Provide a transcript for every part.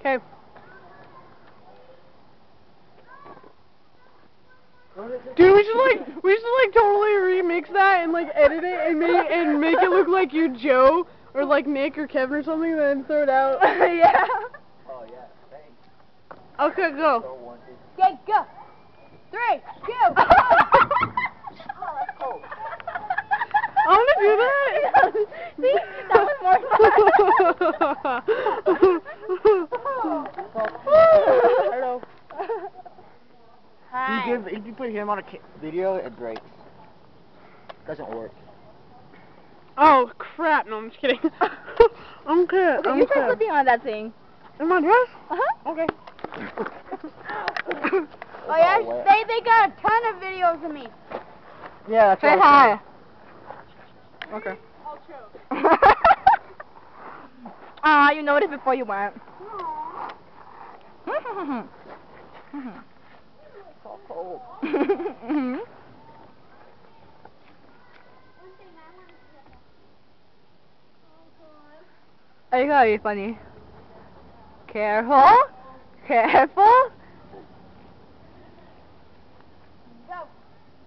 Okay. Dude, we should like we should like totally remix that and like edit it and make and make it look like you're Joe or like Nick or Kevin or something, and then throw it out. yeah. Oh yeah. Thanks. Okay, go. So one, two. Okay, go. Three, two, one. Oh, that's cold. I want to do that. See, that was more Hello. Hi. You give, if you put him on a video, it breaks. Doesn't work. Oh crap! No, I'm just kidding. I'm good. Okay, I'm you try good. flipping on that thing. In my dress? Uh-huh. Okay. Oh yeah, they they got a ton of videos of me. Yeah, that's Say what I hi. Okay. Ah, you noticed before you went. so cold. Oh, you gotta be funny. Careful. Careful.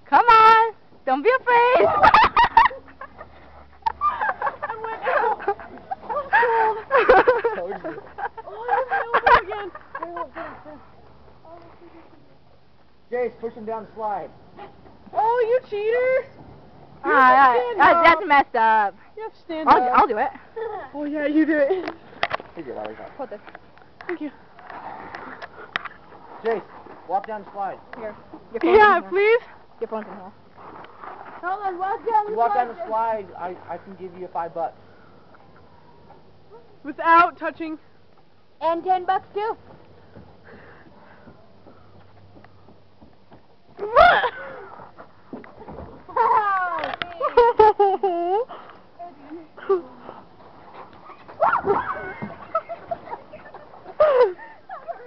Come on. Don't be afraid. Told you. Jace, push him down the slide. Oh, you cheater! Ah, that- stand that's, messed up. You have to stand I'll, up. I'll do it. Oh yeah, you do it. Here's your lollipop. Hold this. Thank you. Jace, walk down the slide. Here. Your phone's Yeah, in here. please. Your phone's in here. Hold on, walk down the You walk down the slide, I, I can give you five bucks. Without touching. And ten bucks too.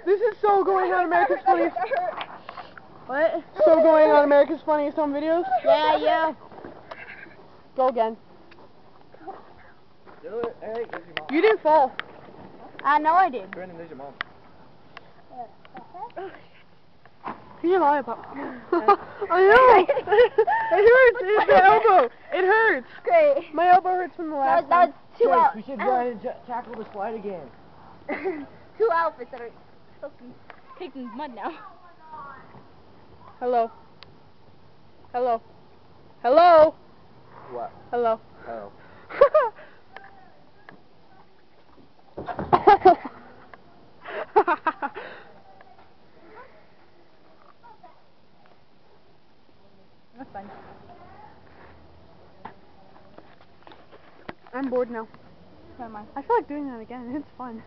This is so going on America's Funniest. What? So going on America's Funniest Home Videos. Yeah, yeah. Go again. Do it. Hey, your mom. You didn't fall. I know I did. Brandon, there's your mom. Here's your lollipop. I know. it hurts. It's my elbow. It hurts. Great. My elbow hurts from the That, last that was two Jace, out. we should go ahead and tackle the slide again. two outfits that are soaking, taking mud now. Hello. Hello. Hello. What? Hello. Oh. That's fine. I'm bored now. I feel like doing that again. It's fun.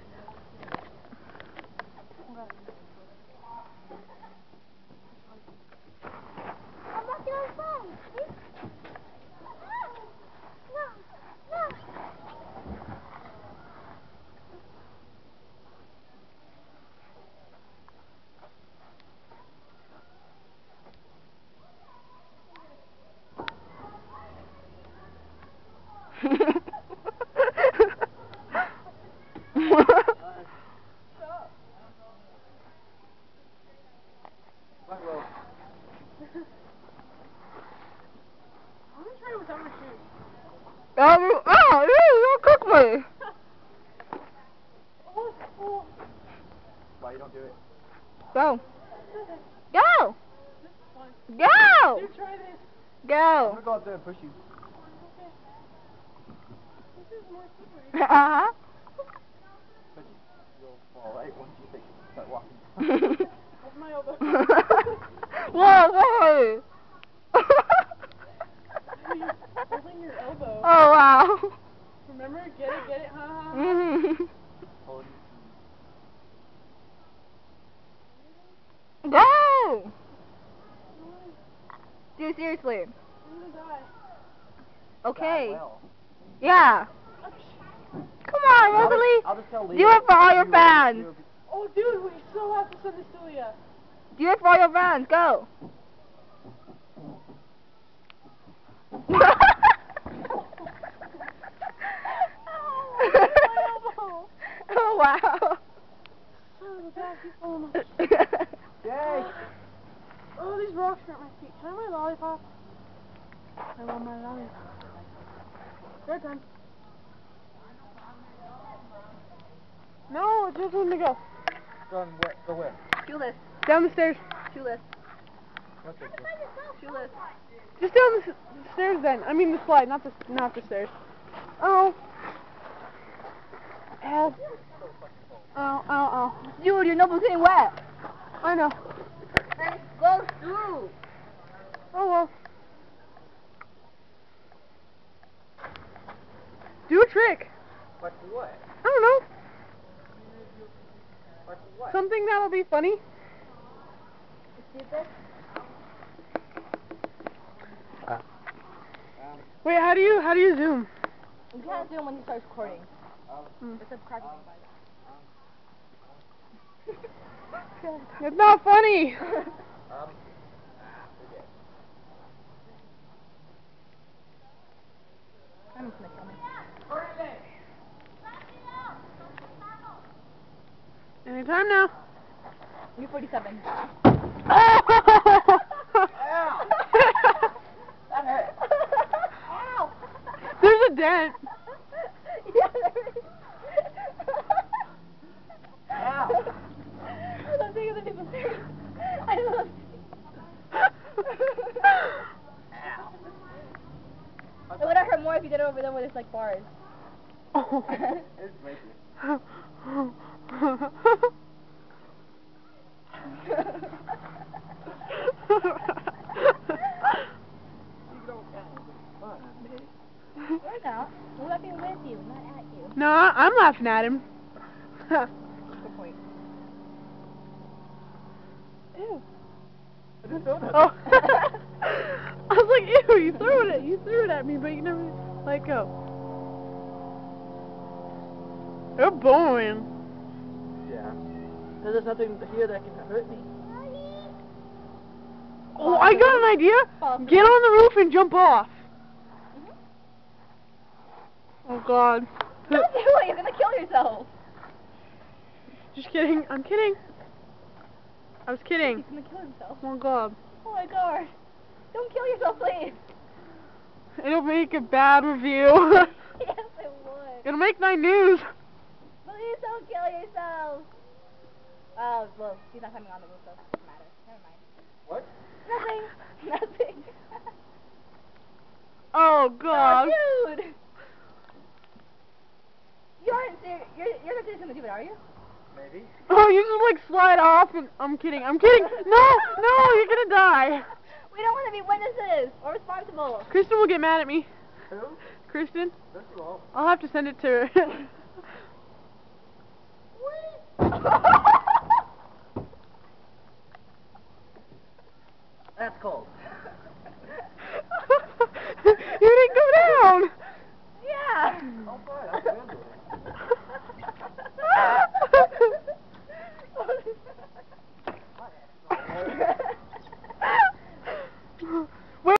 I'm walking on phone. No, no. Oh, oh, you don't cook me. Why you don't do it? Go. Go. Go. try this. Go! I'm gonna go up there and push you. This is more slippery. Uh-huh. Push you. You'll fall right once you think start walking. my elbow. Whoa, whoa. Holding your elbow. oh, wow. Remember? Get it, get it, ha ha. ha. Mhm. Hold Go. Dude, seriously. I'm gonna die. Okay. Well. Yeah. Come on, I'll just- Rosalie. I'll just tell Leah Do it for all your you- fans. Oh, dude, we still have to send this to Leah. Do it for all your fans. Go. oh Oh wow. Son of Oh, these rocks hurt my feet. Can I have my lollipop? I want my lollipop. Third time. No, it's just when to go. Going where? Go where? Shoeless. Down the stairs. Shoeless. What's it? Shoeless. Just down the s- stairs then. I mean the slide, not the not the stairs. Oh. Ow. Oh, oh, oh. Dude, your notebook's getting wet. I know. Then go through. Oh well. Do a trick. What's what? I don't know. What's what? Something that'll be funny. Stupid. Um, Wait, how do you how do you zoom? You can't zoom when you start recording. It's a crack It's not funny. um, I'm just gonna kill me. Anytime now. You're 47. There's a dent. yeah, there is. Ow. I love seeing other people's face. I love It would have hurt more if you did it over there where there's like bars. Oh. It's rapey. You don't count. It's fun. We're not. We're laughing with you, not at you. no, I'm laughing at him. Good point. Ew. I didn't know that. Oh. I was like, ew, you threw it at you threw it at me, but you never let go. You're boring. Yeah. Because there's nothing here that can hurt me. Oh, I got an idea. Get on the roof and jump off. Oh God. Don't do it. You're gonna kill yourself. Just kidding. I'm kidding. I was kidding. He's gonna kill himself. Oh God. Oh my god. Don't kill yourself, please. It'll make a bad review. yes, it would. It'll make nine news. Please don't kill yourself. Oh, well, he's not coming on the roof, so it doesn't matter. Never mind. What? Nothing. Nothing. Oh, oh God. Oh, dude. You aren't serious. You're, you're not seriously gonna do it, are you? Maybe. Oh, you just like slide off and I'm kidding. I'm kidding. No, no, you're gonna die. We don't want to be witnesses or responsible. Kristen will get mad at me. Who? Kristen, This is all. I'll have to send it to her. That's cold.